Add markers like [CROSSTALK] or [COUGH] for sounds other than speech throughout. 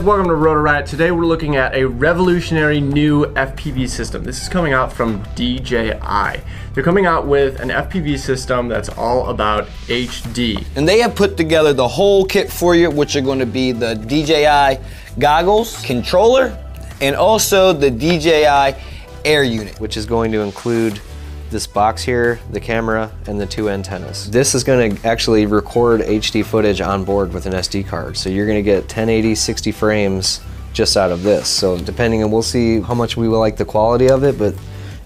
Guys, welcome to Rotor Riot. Today we're looking at a revolutionary new FPV system. This is coming out from DJI. They're coming out with an FPV system that's all about HD. And they have put together the whole kit for you, which are going to be the DJI goggles, controller, and also the DJI air unit. which is going to include this box here, the camera, and the two antennas. This is going to actually record HD footage on board with an SD card. So you're going to get 1080 60 frames just out of this. So depending on, we'll see how much we will like the quality of it, but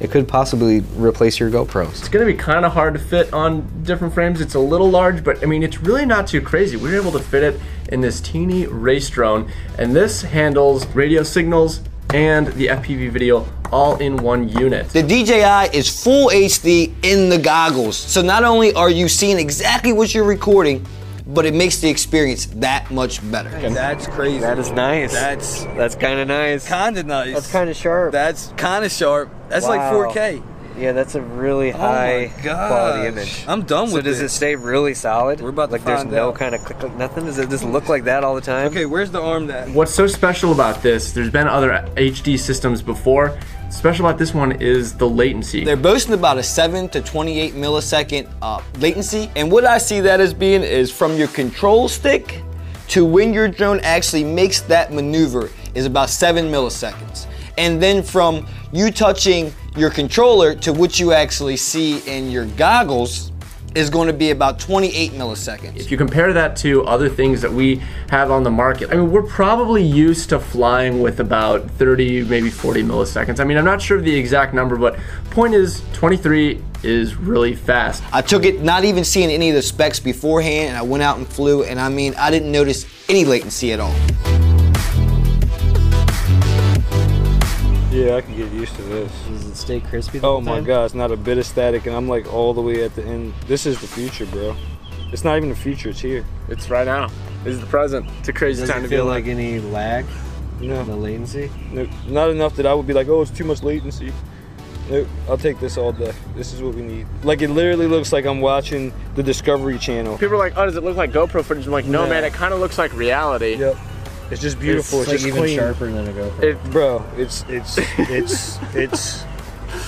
it could possibly replace your GoPros. It's gonna be kind of hard to fit on different frames. It's a little large, but I mean, it's really not too crazy. We were able to fit it in this teeny race drone, and this handles radio signals and the FPV video all in one unit. The DJI is full HD in the goggles. So not only are you seeing exactly what you're recording, but it makes the experience that much better. That's crazy. That is nice. That's That's kind of nice. kind of nice. That's kind of sharp. That's kind of sharp. That's like 4K. Yeah, that's a really high oh quality image. I'm done So with it. So does it. it stay really solid? We're about to like there's find no out. kind of click, click, nothing. Does it just look like that all the time? Okay, where's the arm that? What's so special about this, there's been other HD systems before. Special about this one is the latency. They're boasting about a 7 to 28 millisecond uh, latency. And what I see that as being is from your control stick to when your drone actually makes that maneuver is about 7 milliseconds. And then from you touching your controller to what you actually see in your goggles is going to be about 28 milliseconds. If you compare that to other things that we have on the market, I mean, we're probably used to flying with about 30, maybe 40 milliseconds. I mean, I'm not sure of the exact number, but point is 23 is really fast. I took it not even seeing any of the specs beforehand and I went out and flew and I mean I didn't notice any latency at all. Yeah, I can get used to this. Does it stay crispy? the Oh whole my time? god, it's not a bit of static, and I'm like all the way at the end. This is the future, bro. It's not even the future, it's here. It's right now. This is the present. It's a crazy Does time it to be feel alive. like any lag? No, The latency? no, not enough that I would be like, oh, it's too much latency. Nope, I'll take this all day. This is what we need. Like, it literally looks like I'm watching the Discovery Channel. People are like, oh, does it look like GoPro footage? I'm like, no, Yeah. man, it kind of looks like reality. Yep. It's just beautiful. It's, It's like just even clean. sharper than a GoPro. It, Bro, it's it's it's [LAUGHS] it's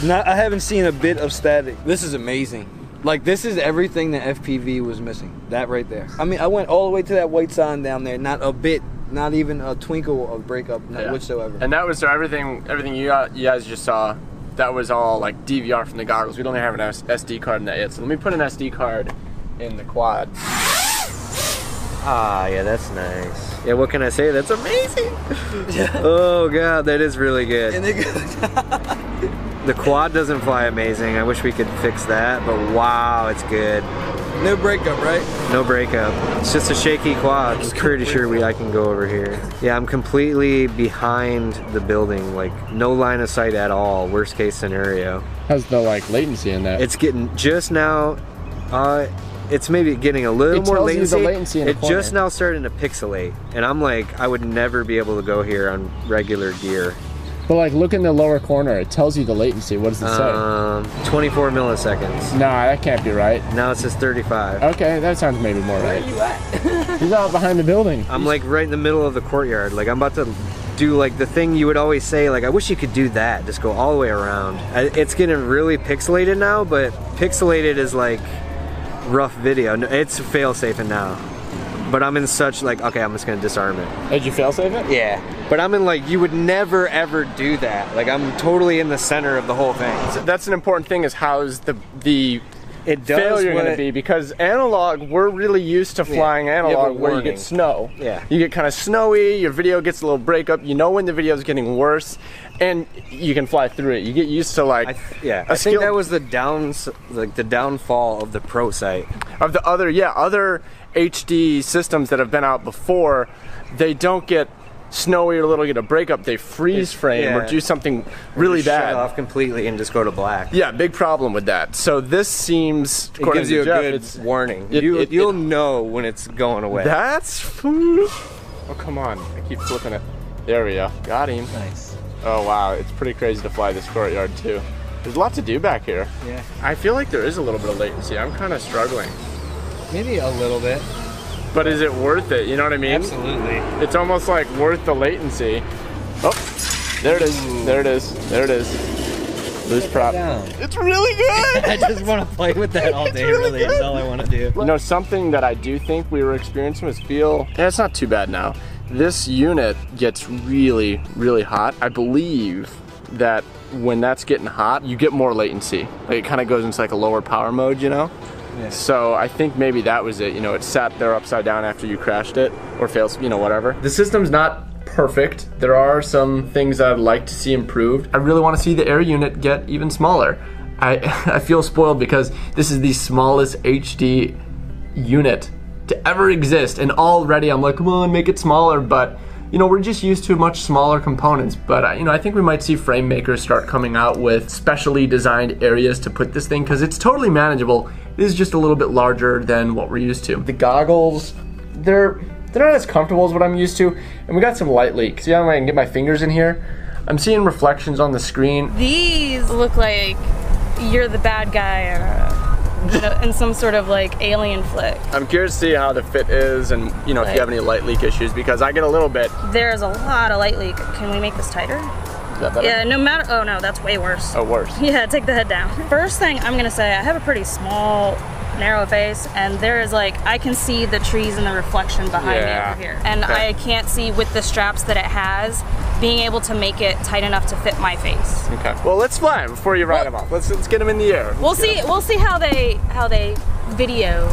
not. I haven't seen a bit of static. This is amazing. Like this is everything that FPV was missing. That right there. I mean, I went all the way to that white sign down there. Not a bit. Not even a twinkle of breakup Yeah. whatsoever. And that was so everything. Everything you got, you guys just saw. That was all like DVR from the goggles. We don't have an SD card in that yet. So let me put an SD card in the quad. Ah, yeah, that's nice. Yeah, what can I say? That's amazing. [LAUGHS] oh god, that is really good. and it, [LAUGHS] The quad doesn't fly amazing. I wish we could fix that, but wow, it's good. no breakup, right? No breakup. It's just a shaky quad. I'm pretty sure we I can go over here. Yeah, I'm completely behind the building, like no line of sight at all. Worst case scenario. How's the like latency in that? It's getting just now. Uh, it's maybe getting a little It more tells you latency. the latency in the it's just now starting to pixelate, and I'm like, I would never be able to go here on regular gear. But like, look in the lower corner. It tells you the latency. What does it say? Um, 24 milliseconds. Nah, that can't be right. Now it says 35. Okay, that sounds maybe more right. Where you at? [LAUGHS] He's out behind the building. I'm like right in the middle of the courtyard. Like I'm about to do like the thing you would always say. Like I wish you could do that. Just go all the way around. It's getting really pixelated now, but pixelated is like rough video. No, It's fail safing now. But I'm in such like okay, I'm just gonna disarm it. Did you fail save it? Yeah. But I'm in like you would never ever do that. Like I'm totally in the center of the whole thing. That's an important thing. Is how's the the It does failure going to be because analog we're really used to flying have analog where you get snow. Yeah. you get kind of snowy your video gets a little breakup you know when the video is getting worse and you can fly through it. You get used to like I th- yeah, I think that was the downs, like the downfall of the ProSight. of the other yeah other hd systems that have been out before they don't get snowy or a little get a breakup they freeze frame or do something really Shut bad off completely and just go to black. yeah big problem with that so this seems It according gives to you a Jeff, good it's- warning. it- you, it- you'll it- know when it's going away. That's food. oh come on! I keep flipping it. There we go. Got him. Nice. Oh wow, it's pretty crazy to fly this courtyard too. There's a lot to do back here. Yeah. I feel like there is a little bit of latency. I'm kind of struggling. Maybe a little bit. But is it worth it? You know what I mean? Absolutely. It's almost like worth the latency. Oh, there it is. There it is. There it is. Loose prop. It's really good. [LAUGHS] I just want to play with that all day, really. That's all I want to do. You know, something that I do think we were experiencing was feel, yeah, it's not too bad now. This unit gets really, really hot. I believe that when that's getting hot, you get more latency. Like it kind of goes into like a lower power mode, you know? So I think maybe that was it. You know, it sat there upside down after you crashed it or fails, you know, whatever. The system's not perfect. There are some things I'd like to see improved. I really want to see the air unit get even smaller. I, [LAUGHS] I feel spoiled because this is the smallest HD unit to ever exist and already I'm like, come on, make it smaller, but you know, we're just used to much smaller components, but uh, you know, I think we might see frame makers start coming out with specially designed areas to put this thing because it's totally manageable. It is just a little bit larger than what we're used to. The goggles, they're they're not as comfortable as what I'm used to, and we got some light leak. See how I can get my fingers in here? I'm seeing reflections on the screen. These look like you're the bad guy [LAUGHS] in, some sort of like alien flick. I'm curious to see how the fit is and you know if you have any light leak issues because I get a little bit. There's a lot of light leak. Can we make this tighter? Is that better? Yeah, no matter. Oh no, that's way worse. Oh, worse. [LAUGHS] Yeah, take the head down. First thing I'm gonna say, I have a pretty small, narrow face, and there is like, I can see the trees and the reflection behind Yeah. me over here. And Okay. I can't see with the straps that it has, being able to make it tight enough to fit my face. Okay. Well, let's fly 'em before you ride Well- them off. Let's let's get them in the air. We'll see, we'll see how they, how they video.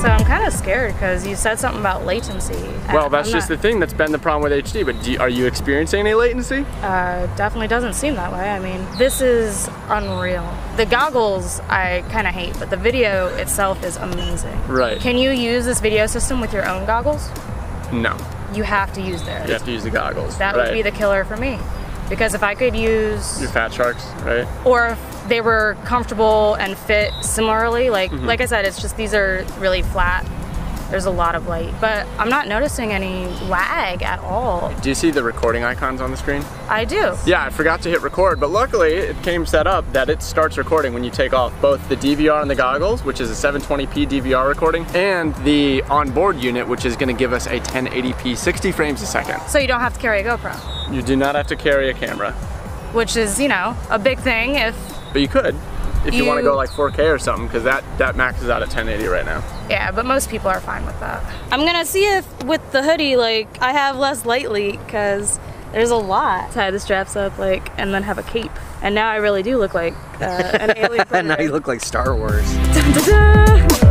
So I'm kind of scared because you said something about latency. Well, that's I'm just the thing that's been the problem with HD. But do, are you experiencing any latency? Uh, definitely doesn't seem that way. I mean, this is unreal. The goggles I kind of hate, but the video itself is amazing. Right. Can you use this video system with your own goggles? No. You have to use theirs. You have to use the goggles. That right. would be the killer for me. Because if I could use, Your fat sharks, right? or if they were comfortable and fit similarly, like Mm-hmm. like I said, it's just these are really flat. There's a lot of light, but I'm not noticing any lag at all. Do you see the recording icons on the screen? I do. Yeah, I forgot to hit record, but luckily it came set up that it starts recording when you take off both the DVR and the goggles, which is a 720p DVR recording, and the onboard unit, which is going to give us a 1080p 60 frames a second. So you don't have to carry a GoPro. You do not have to carry a camera, which is, you know, a big thing if, but you could if you, want to go like 4K or something, because that that maxes out at 1080 right now. yeah, but most people are fine with that. I'm gonna see if with the hoodie, like, I have less light leak, because there's a lot. Tie the straps up, like, and then have a cape. And now I really do look like uh, an [LAUGHS] alien And now you look like Star Wars. Dun, dun, dun.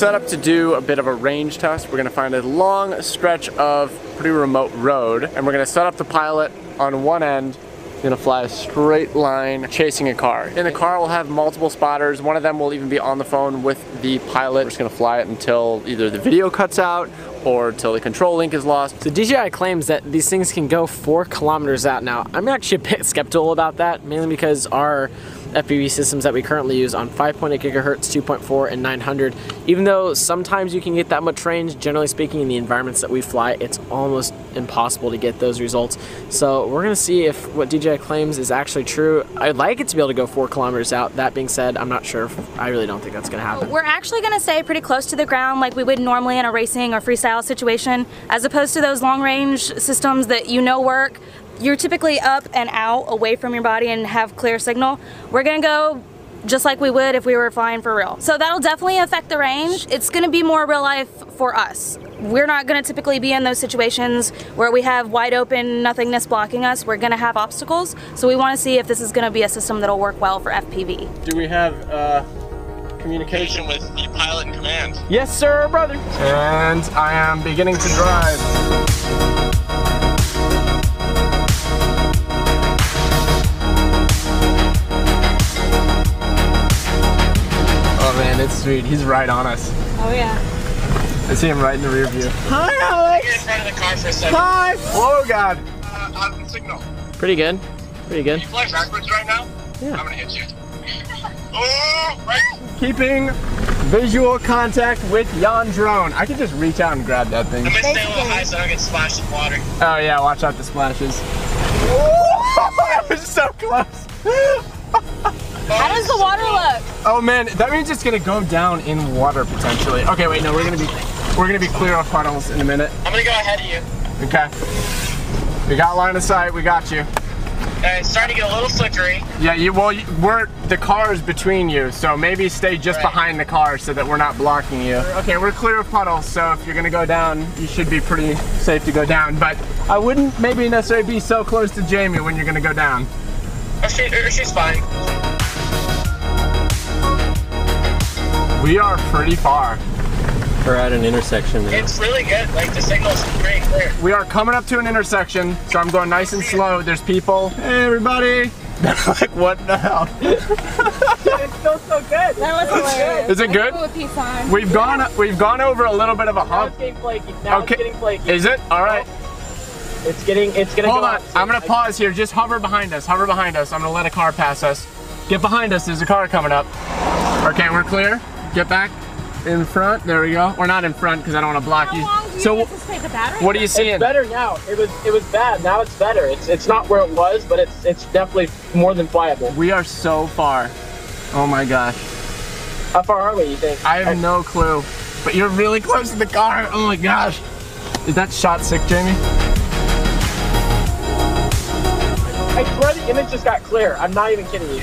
Set up to do a bit of a range test. We're gonna find a long stretch of pretty remote road, and we're gonna set up the pilot on one end. Gonna fly a straight line chasing a car. In the car, we'll have multiple spotters. One of them will even be on the phone with the pilot. We're just gonna fly it until either the video cuts out or until the control link is lost. So DJI claims that these things can go four kilometers out now. I'm actually a bit skeptical about that, mainly because our FPV systems that we currently use on 5.8 gigahertz, 2.4, and 900, even though sometimes you can get that much range, generally speaking, in the environments that we fly, it's almost impossible to get those results. So we're gonna see if what DJI claims is actually true. I'd like it to be able to go four kilometers out. That being said, I'm not sure. If, I really don't think that's gonna happen. We're actually gonna stay pretty close to the ground like we would normally in a racing or freestyle situation, as opposed to those long range systems that you know work. You're typically up and out away from your body and have clear signal. We're gonna go just like we would if we were flying for real. So that'll definitely affect the range. It's gonna be more real life for us. We're not gonna typically be in those situations where we have wide open nothingness blocking us. We're gonna have obstacles. So we wanna see if this is gonna be a system that'll work well for FPV. Do we have uh, communication with the pilot in command? Yes, sir, brother. And I am beginning to drive. Sweet. He's right on us. Oh yeah. I see him right in the rear view. Hi, Alex. Get in front of the car for a second. Hi. Oh God. Uh, on the signal. Pretty good. Pretty good. You fly backwards right now? Yeah. I'm gonna hit you. [LAUGHS] Oh, right. Keeping visual contact with yon drone. I could just reach out and grab that thing. I'm gonna stay a little high so I don't get splashed in water. Oh yeah, watch out the splashes. [LAUGHS] Oh, that was so close. [LAUGHS] How does the water look? Oh man, that means it's gonna go down in water potentially. Okay, wait, no, we're gonna be we're gonna be clear of puddles in a minute. I'm gonna go ahead of you. Okay. We got line of sight. We got you. Uh, it's starting to get a little slippery. Yeah, you well, you, we're the car is between you, so maybe stay just Right. behind the car so that we're not blocking you. Okay, we're clear of puddles, so if you're gonna go down, you should be pretty safe to go down. But I wouldn't maybe necessarily be so close to Jamie when you're gonna go down. She, she's fine. We are pretty far. We're at an intersection now. It's really good. Like the signal's pretty clear. We are coming up to an intersection, so I'm going nice and slow. There's people. Hey, everybody. [LAUGHS] Like, what the hell? It's still so good. That was hilarious. Is it good? With peace sign. We've gone we've gone over a little bit of a hump. getting flaky. Now Okay. it's getting flaky. Is it? All right. It's getting. It's gonna Hold go on. soon. I'm gonna pause here. Just hover behind us. Hover behind us. I'm gonna let a car pass us. Get behind us. There's a car coming up. Okay, we're clear. Get back in front. There we go. We're not in front because I don't want to block How you. long do you So anticipate the battery? what are you seeing? It's better now. It was it was bad. Now it's better. It's it's not where it was, but it's it's definitely more than flyable. We are so far. Oh my gosh. How far are we? You think? I have no clue. But you're really close to the car. Oh my gosh. Is that shot sick, Jamie? I swear the image just got clear. I'm not even kidding you.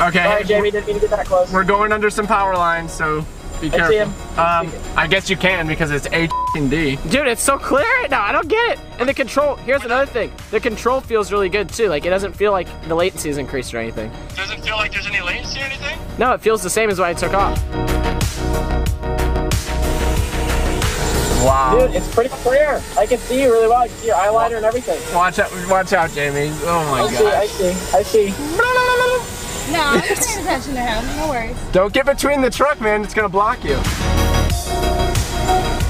Okay. Sorry, Jamie. Didn't mean to get that close. We're going under some power lines, so be I careful. see him. I Um. I guess you can because it's H and D. Dude, it's so clear right now. I don't get it. And the control. Here's another thing. The control feels really good too. Like it doesn't feel like the latency is increased or anything. Doesn't feel like there's any latency or anything. No, it feels the same as when I took off. Wow. Dude, it's pretty clear. I can see you really well. I can see your eyeliner and everything. Watch out! Watch out, Jamie! Oh my god. I see. I see. I see. No, I'm just paying attention to him. No worries. Don't get between the truck, man. It's gonna block you.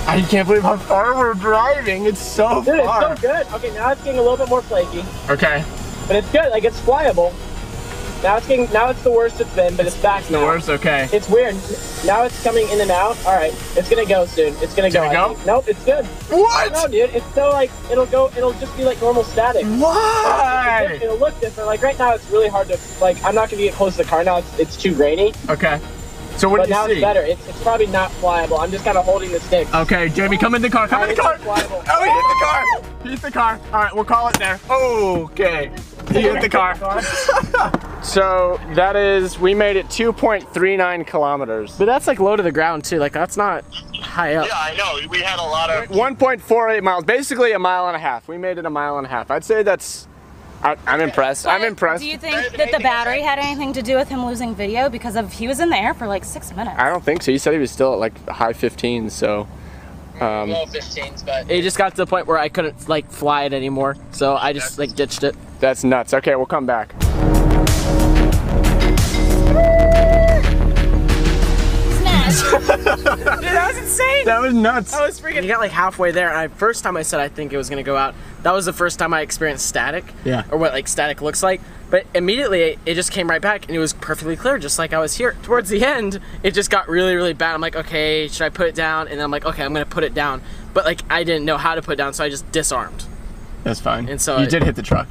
I can't believe how far we're driving. It's so Dude, it's so good. Okay, now it's getting a little bit more flaky, Okay. but it's good. Like it's flyable. Now it's getting. Now it's the worst it's been, but it's back The now. worst. Okay. It's weird. Now it's coming in and out. All right, it's gonna go soon. It's gonna go. Gonna go? Nope, it's good. What? No, dude, it's still like it'll go. It'll just be like normal static. Why? It'll look different. Like right now, it's really hard to like. I'm not gonna get close to the car now. It's, it's too grainy. Okay. So what but do you now see? it's better. It's, it's probably not flyable. I'm just kind of holding the stick. Okay, Jamie, come in the car. Come in the car. It's. Oh, he hit the car. He hit the car. All right, we'll call it there. Okay. He hit the car. [LAUGHS] so that is, we made it 2.39 kilometers. But that's like low to the ground too. Like that's not high up. Yeah, I know. We had a lot of. 1.48 miles, basically a mile and a half. We made it a mile and a half. I'd say that's, I, I'm impressed. I'm impressed. Do you think that the battery had anything to do with him losing video because of he was in the air for like six minutes? I don't think so. He said he was still at like high 15s, so. Um, low 15s, but It just got to the point where I couldn't like fly it anymore, so I just like ditched it. That's nuts. Okay, we'll come back. [LAUGHS] that was insane. That was nuts. I was freaking. You got like halfway there, and I first time I said I think it was gonna go out. That was the first time I experienced static. Yeah. Or what like static looks like. But immediately it, it just came right back, and it was perfectly clear, just like I was here. Towards the end, it just got really, really bad. I'm like, okay, should I put it down? And then I'm like, okay, I'm gonna put it down. But like I didn't know how to put it down, so I just disarmed. That's fine. And so you I- did hit the truck.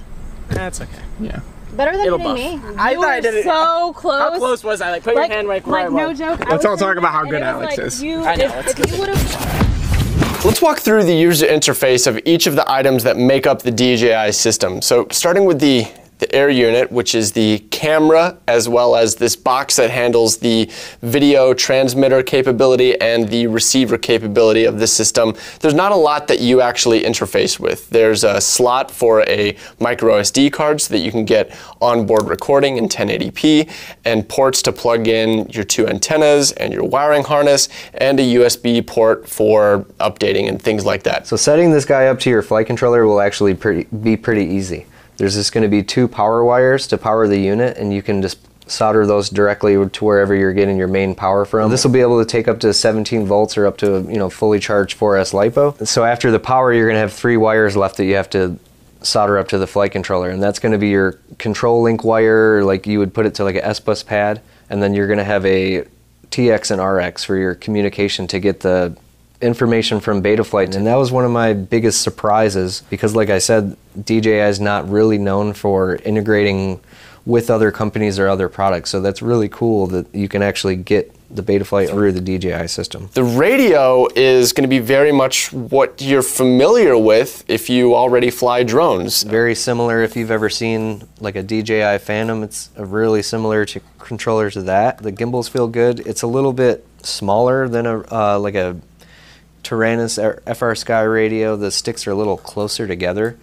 That's okay. Yeah. Better than It'll hitting buff. me. I you thought I did it- so close. How close was I? Like put Like, your hand right where like I no was. joke. I Let's all talk about how good Alex like, is. You, I know, if, if you would have Let's walk through the user interface of each of the items that make up the DJI system. So starting with the, the air unit, which is the camera, as well as this box that handles the video transmitter capability and the receiver capability of the system. There's not a lot that you actually interface with. There's a slot for a micro SD card so that you can get onboard recording in 1080p, and ports to plug in your two antennas and your wiring harness, and a USB port for updating and things like that. So setting this guy up to your flight controller will actually pretty, be pretty easy. There's just going to be two power wires to power the unit and you can just solder those directly to wherever you're getting your main power from. This will be able to take up to 17 volts or up to you know fully charged 4S LiPo. So after the power, you're going to have three wires left that you have to solder up to the flight controller, and that's going to be your control link wire, like you would put it to like a S-bus pad, and then you're going to have a TX and RX for your communication to get the information from Betaflight. And that was one of my biggest surprises because, like I said, DJI is not really known for integrating with other companies or other products. So that's really cool that you can actually get the Betaflight through the DJI system. The radio is going to be very much what you're familiar with if you already fly drones. Very similar if you've ever seen like a DJI Phantom, it's really similar to controller to that. The gimbals feel good. It's a little bit smaller than a uh, like a Taranis FrSky radio. The sticks are a little closer together.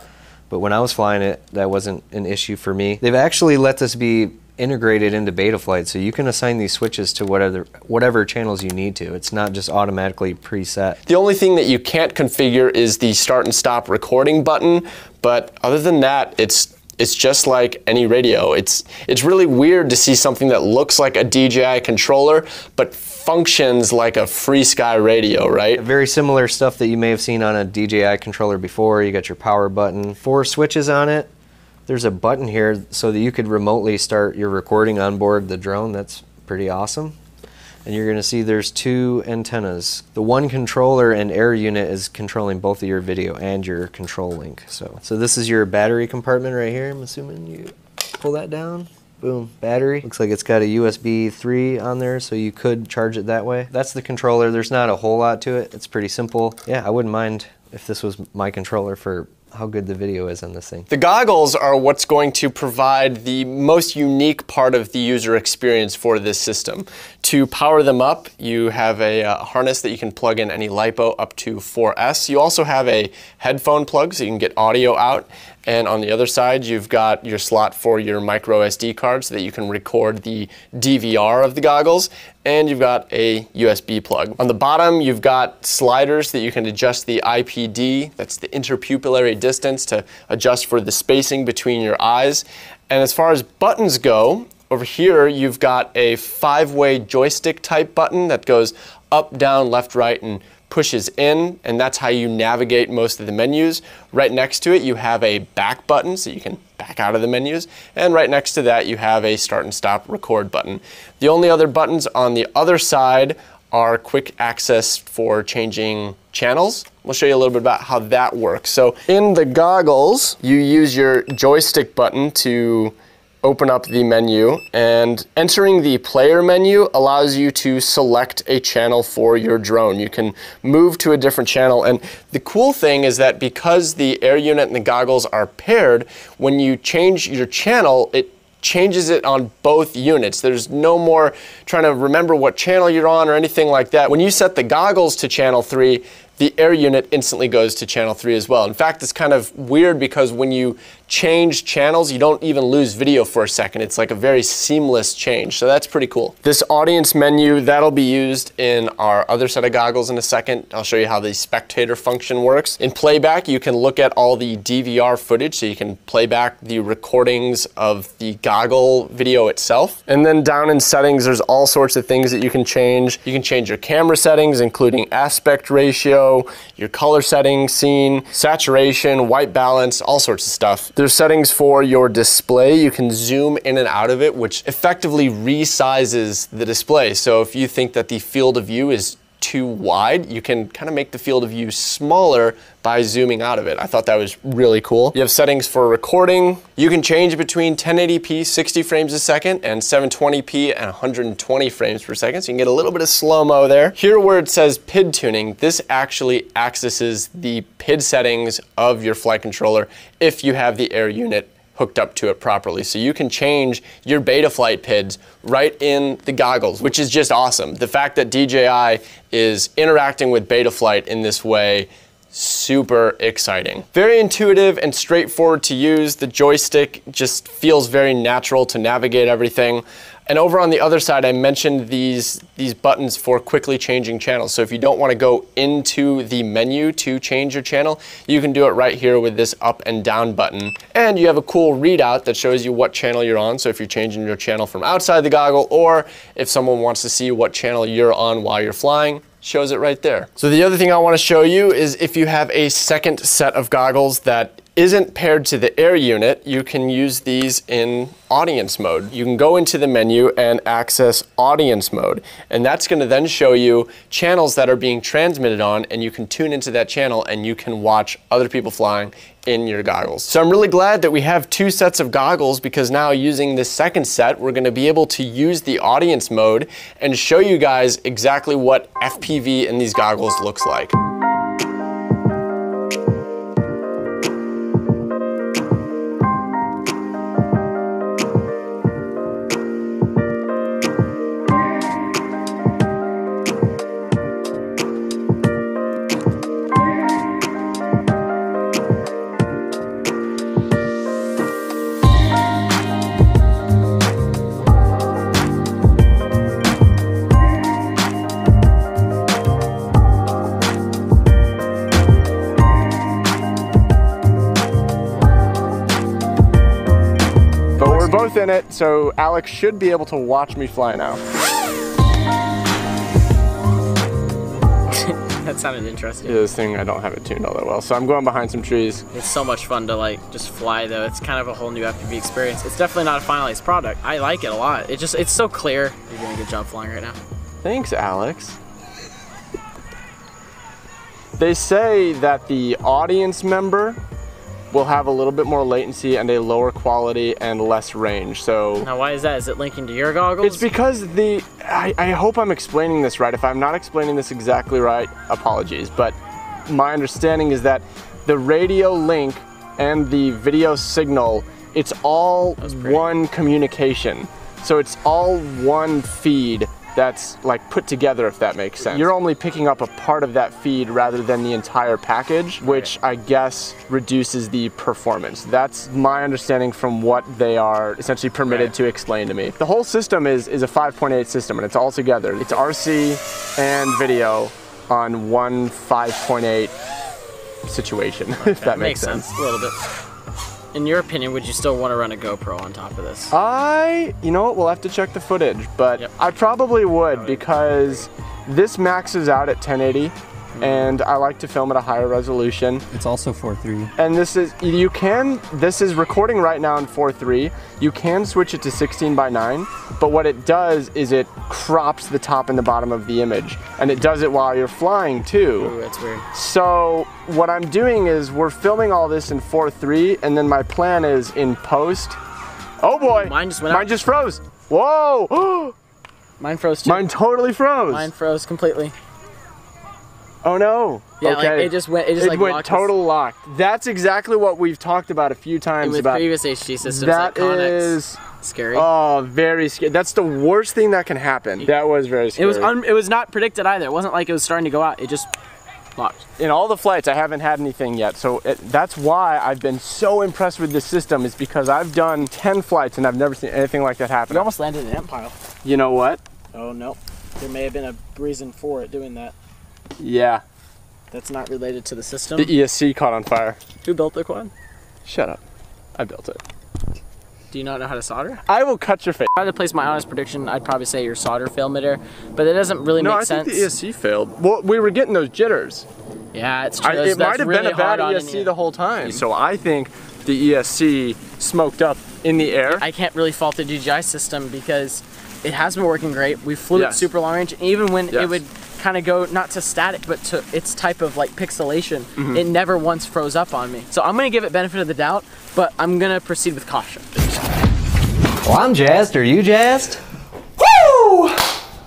But when I was flying it, that wasn't an issue for me. They've actually let this be integrated into Betaflight, so you can assign these switches to whatever whatever channels you need to. It's not just automatically preset. The only thing that you can't configure is the start and stop recording button, but other than that, it's it's just like any radio. It's it's really weird to see something that looks like a DJI controller, but functions like a FrSky radio, right? Very similar stuff that you may have seen on a DJI controller before. You got your power button, four switches on it. There's a button here so that you could remotely start your recording on board the drone. That's pretty awesome. And you're gonna see there's two antennas. The one controller and air unit is controlling both of your video and your control link. So, so this is your battery compartment right here. I'm assuming you pull that down. Boom, battery. Looks like it's got a USB 3 on there, so you could charge it that way. That's the controller. There's not a whole lot to it. It's pretty simple. Yeah, I wouldn't mind if this was my controller for how good the video is on this thing. The goggles are what's going to provide the most unique part of the user experience for this system. To power them up, you have a uh, harness that you can plug in any LiPo up to 4S. You also have a headphone plug so you can get audio out. And on the other side, you've got your slot for your micro SD card so that you can record the DVR of the goggles. And you've got a USB plug. On the bottom, you've got sliders that you can adjust the IPD, that's the interpupillary distance, to adjust for the spacing between your eyes. And as far as buttons go, over here, you've got a five-way joystick type button that goes up, down, left, right, and pushes in, and that's how you navigate most of the menus. Right next to it, you have a back button, so you can back out of the menus. And right next to that, you have a start and stop record button. The only other buttons on the other side are quick access for changing channels. We'll show you a little bit about how that works. So in the goggles, you use your joystick button to open up the menu and entering the player menu allows you to select a channel for your drone. You can move to a different channel and the cool thing is that because the air unit and the goggles are paired, when you change your channel, it changes it on both units. There's no more trying to remember what channel you're on or anything like that. When you set the goggles to channel 3, the air unit instantly goes to channel 3 as well. In fact, it's kind of weird because when you change channels, you don't even lose video for a second. It's like a very seamless change, so that's pretty cool. This audience menu, that'll be used in our other set of goggles in a second. I'll show you how the spectator function works. In playback, you can look at all the DVR footage, so you can play back the recordings of the goggle video itself. And then down in settings, there's all sorts of things that you can change. You can change your camera settings, including aspect ratio, your color settings, scene, saturation, white balance, all sorts of stuff. There's settings for your display. You can zoom in and out of it, which effectively resizes the display. So if you think that the field of view is too wide, you can kind of make the field of view smaller by zooming out of it. I thought that was really cool. You have settings for recording. You can change between 1080p 60 frames a second and 720p and 120 frames per second. So you can get a little bit of slow-mo there. Here where it says PID tuning, this actually accesses the PID settings of your flight controller if you have the air unit hooked up to it properly. So you can change your Betaflight PIDs right in the goggles, which is just awesome. The fact that DJI is interacting with Betaflight in this way super exciting. Very intuitive and straightforward to use. The joystick just feels very natural to navigate everything. And over on the other side, I mentioned these, these buttons for quickly changing channels. So if you don't want to go into the menu to change your channel, you can do it right here with this up and down button. And you have a cool readout that shows you what channel you're on. So if you're changing your channel from outside the goggle, or if someone wants to see what channel you're on while you're flying, shows it right there. So the other thing I want to show you is if you have a second set of goggles that isn't paired to the air unit, you can use these in audience mode. You can go into the menu and access audience mode, and that's gonna then show you channels that are being transmitted on, and you can tune into that channel and you can watch other people flying in your goggles. So I'm really glad that we have two sets of goggles because now using this second set, we're gonna be able to use the audience mode and show you guys exactly what FPV in these goggles looks like. So Alex should be able to watch me fly now. [LAUGHS] That sounded interesting. This thing, I don't have it tuned all that well, so I'm going behind some trees. It's so much fun to like just fly though. It's kind of a whole new FPV experience. It's definitely not a finalized product. I like it a lot. It just it's so clear. You're doing a good job flying right now. Thanks, Alex. They say that the audience member will have a little bit more latency and a lower quality and less range. So Now why is that? Is it linking to your goggles? it's because the I, I hope I'm explaining this right. If I'm not explaining this exactly right, apologies. But my understanding is that the radio link and the video signal, it's all one communication. So it's all one feed that's like put together if that makes sense. You're only picking up a part of that feed rather than the entire package, which I guess reduces the performance. That's my understanding from what they are essentially permitted to explain to me. The whole system is is a 5.8 system and it's all together. It's RC and video on one 5.8 situation, [LAUGHS] if that makes, sense. a little bit. In your opinion, would you still want to run a GoPro on top of this? I, you know what, we'll have to check the footage, but Yep. I probably would because this maxes out at 1080 and I like to film at a higher resolution. It's also 4.3. And this is, you can, this is recording right now in 4.3. You can switch it to 16 by 9, but what it does is it crops the top and the bottom of the image. And it does it while you're flying too. Ooh, that's weird. So what I'm doing is we're filming all this in 4.3 and then my plan is in post. Oh boy! Mine just went Mine out. just froze. Whoa! [GASPS] Mine froze too. Mine totally froze. Mine froze completely. Oh no. Yeah, like, it just went- it just, like, went locked us. total lock. That's exactly what we've talked about a few And times with about. previous HD systems That like Connex, is scary. oh very scary. That's the worst thing that can happen. That was very scary. it was un- it was not predicted either. It wasn't like it was starting to go out. It just locked. in all the flights, I haven't had anything yet. So it, that's why I've been so impressed with this system. Is because I've done 10 flights and I've never seen anything like that happen. You almost landed in an ant pile. You know what? Oh no, there may have been a reason for it doing that. Yeah. That's not related to the system. The ESC caught on fire. Who built the quad? Shut up. I built it. Do you not know how to solder? I will cut your face. If I had to place my honest prediction, I'd probably say your solder failed midair, but that doesn't really No, make I sense. think the ESC failed. Well, we were getting those jitters. yeah, it's true. I, it might have really been a bad ESC the whole time. So I think the ESC smoked up in the air. I can't really fault the DJI system because it has been working great. We flew Yes. at super long range, even when Yes. it would kind of go not to static but to its type of like pixelation, Mm-hmm. it never once froze up on me. So I'm gonna give it benefit of the doubt, but I'm gonna proceed with caution. Well, I'm jazzed. Are you jazzed? Woo!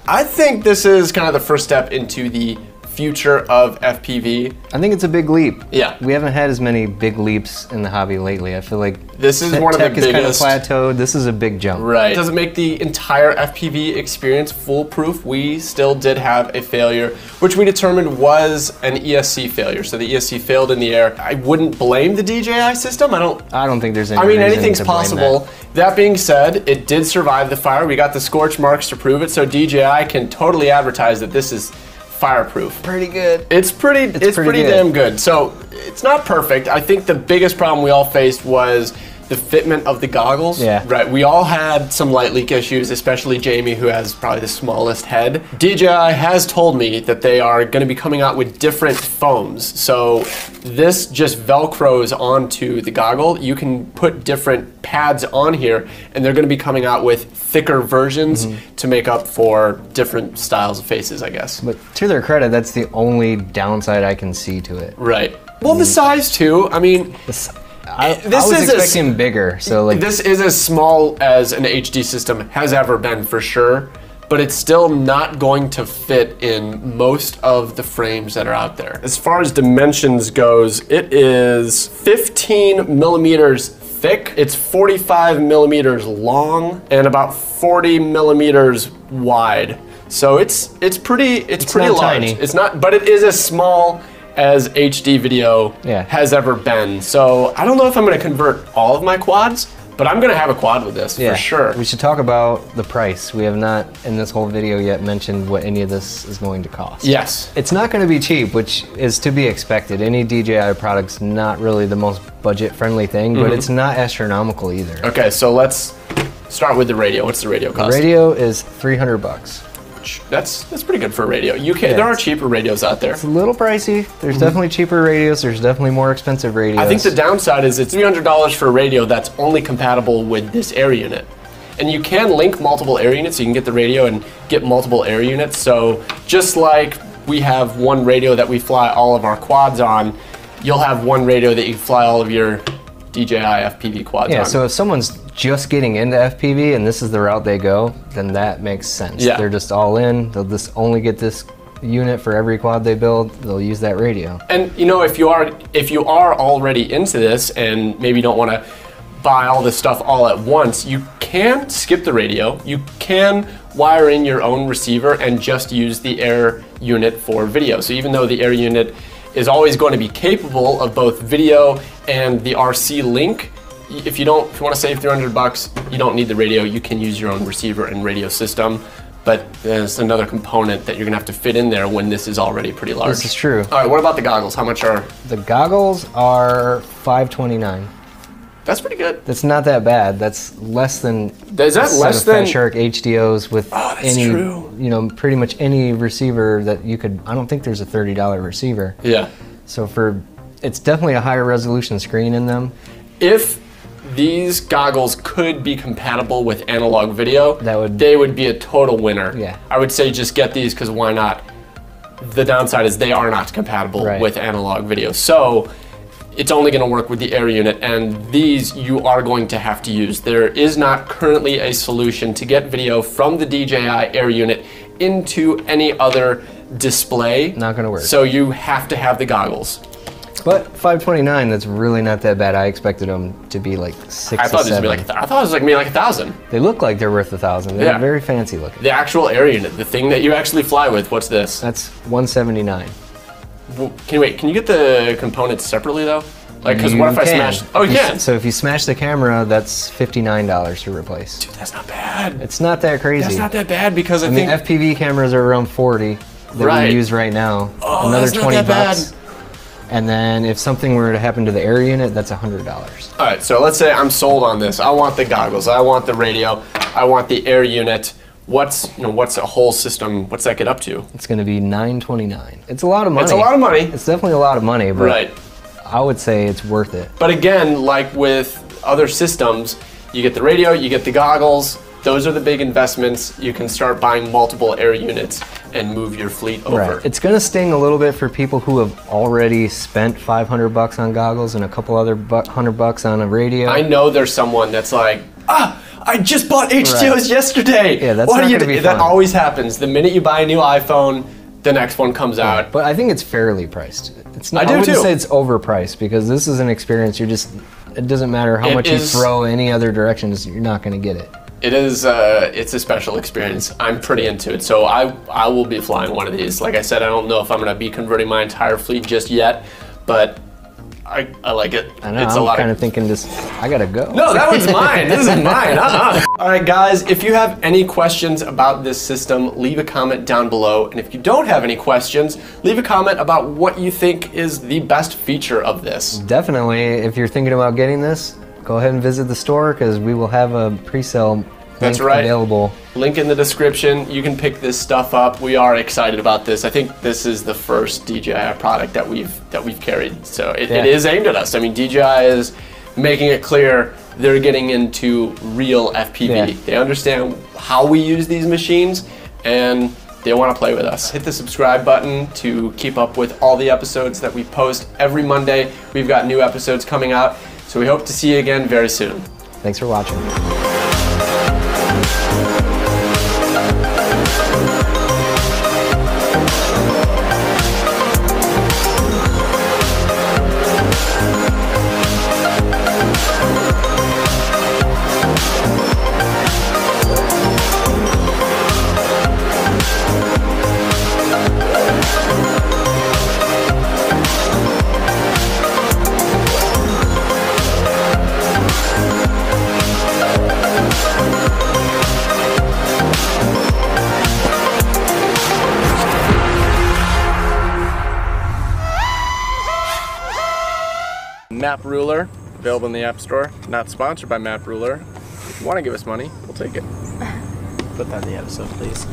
I think this is kind of the first step into the future of FPV. I think it's a big leap. Yeah. We haven't had as many big leaps in the hobby lately. I feel like This is te- one of the tech is kind of plateaued. This is a big jump. Right. It doesn't make the entire FPV experience foolproof. We still did have a failure, which we determined was an ESC failure. So the ESC failed in the air. I wouldn't blame the DJI system. I don't. I don't think there's any. I mean, anything's to blame possible. That. being said, it did survive the fire. We got the scorch marks to prove it. So DJI can totally advertise that this is fireproof. Pretty good. It's pretty. It's, pretty, pretty good. damn good. So it's not perfect. I think the biggest problem we all faced was the fitment of the goggles. Yeah. Right. We all had some light leak issues, especially Jamie, who has probably the smallest head. DJI has told me that they are going to be coming out with different foams. So this just velcros onto the goggle. You can put different pads on here, and they're going to be coming out with thicker versions Mm-hmm. to make up for different styles of faces, I guess. But to their credit, that's the only downside I can see to it. Right. Well, the size too. I mean, I, This I was is a s- expecting bigger, so like this is as small as an HD system has ever been for sure, but it's still not going to fit in most of the frames that are out there. As far as dimensions goes, it is 15 millimeters thick. It's 45 millimeters long and about 40 millimeters wide. So it's it's pretty it's, It's pretty not large. tiny. It's not, but it is a small as HD video Yeah. has ever been. So I don't know if I'm going to convert all of my quads, but I'm going to have a quad with this yeah, for sure. We should talk about the price. We have not in this whole video yet mentioned what any of this is going to cost. Yes. It's not going to be cheap, which is to be expected. Any DJI product's not really the most budget-friendly thing, Mm-hmm. but it's not astronomical either. Okay, so let's start with the radio. What's the radio cost? Radio is 300 bucks. That's that's pretty good for a radio. You can Yeah, there are cheaper radios out there. It's a little pricey. There's definitely cheaper radios. There's definitely more expensive radios. Mm-hmm. I think the downside is it's $300 for a radio that's only compatible with this air unit. And you can link multiple air units, so you can get the radio and get multiple air units. So just like we have one radio that we fly all of our quads on, you'll have one radio that you fly all of your DJI FPV quads Yeah, on. Yeah. So if someone's just getting into FPV and this is the route they go, then that makes sense. Yeah. They're just all in. They'll just only get this unit for every quad they build. They'll use that radio. And you know, if you are if you are already into this and maybe don't want to buy all this stuff all at once, you can skip the radio. You can wire in your own receiver and just use the air unit for video. So even though the air unit is always going to be capable of both video and the RC link, if you don't if you want to save 300 bucks, you don't need the radio. You can use your own receiver and radio system. But there's another component that you're gonna have to fit in there when this is already pretty large. This is true. All right, what about the goggles? How much are? The goggles are 529. That's pretty good. That's not that bad. That's less than Is that less Fat than? Shark HDOs with Oh, any, true. you know, pretty much any receiver that you could. I don't think there's a $30 receiver. Yeah. So for, it's definitely a higher resolution screen in them. If these goggles could be compatible with analog video, That would- they would be a total winner. Yeah. I would say just get these because why not? The downside is they are not compatible Right. with analog video. So it's only going to work with the air unit and these you are going to have to use. There is not currently a solution to get video from the DJI air unit into any other display. Not gonna work. So you have to have the goggles. But 529, that's really not that bad. I expected them to be like six I thought this would seven. be like I thought it was like maybe like a thousand. they look like they're worth a thousand. They're Yeah. very fancy looking. The actual air unit, the thing that you actually fly with. What's this? That's 179. W- Can you wait? Can you get the components separately though? Like, because what if I can. smash? Oh, you can. So if you smash the camera, that's $59 to replace. Dude, that's not bad. It's not that crazy. That's not that bad because I, I mean, think FPV cameras are around 40 that Right. we use right now. Oh, Another that's not 20 that bad. bucks. And then if something were to happen to the air unit, that's $100. All right, so let's say I'm sold on this. I want the goggles. I want the radio. I want the air unit. What's you know what's a whole system? What's that get up to? It's going to be 929. It's a lot of money. It's a lot of money. It's definitely a lot of money, but Right. I would say it's worth it. But again, like with other systems, you get the radio, you get the goggles. Those are the big investments. You can start buying multiple air units and move your fleet over. Right. It's going to sting a little bit for people who have already spent 500 bucks on goggles and a couple other bu- hundred bucks on a radio. I know there's someone that's like, ah, I just bought HDOs Right. yesterday. Yeah, that's Why not you gonna be That fun. always happens. The minute you buy a new iPhone, the next one comes out. But I think it's fairly priced. It's not, I do wouldn't too. say it's overpriced because this is an experience. You're just. It doesn't matter how It much is- you throw any other directions. You're not going to get it. It is. Uh, it's a special experience. I'm pretty into it, so I I will be flying one of these. Like I said, I don't know if I'm gonna be converting my entire fleet just yet, but I, I like it. I know. it's a I'm lot kind of of thinking this. I gotta go. No, that one's [LAUGHS] mine. This is mine. Uh-uh. All right, guys, if you have any questions about this system, leave a comment down below. And if you don't have any questions, leave a comment about what you think is the best feature of this. Definitely, if you're thinking about getting this, go ahead and visit the store because we will have a pre-sale That's right. available. Link in the description. You can pick this stuff up. We are excited about this. I think this is the first DJI product that we've that we've carried. So it, it Yeah. is aimed at us. I mean, DJI is making it clear they're getting into real FPV. Yeah. They understand how we use these machines and they want to play with us. Hit the subscribe button to keep up with all the episodes that we post every Monday. We've got new episodes coming out. So we hope to see you again very soon. Thanks for watching. Map Ruler, available in the App Store. Not sponsored by Map Ruler. If you want to give us money, we'll take it. Put that in the episode, please.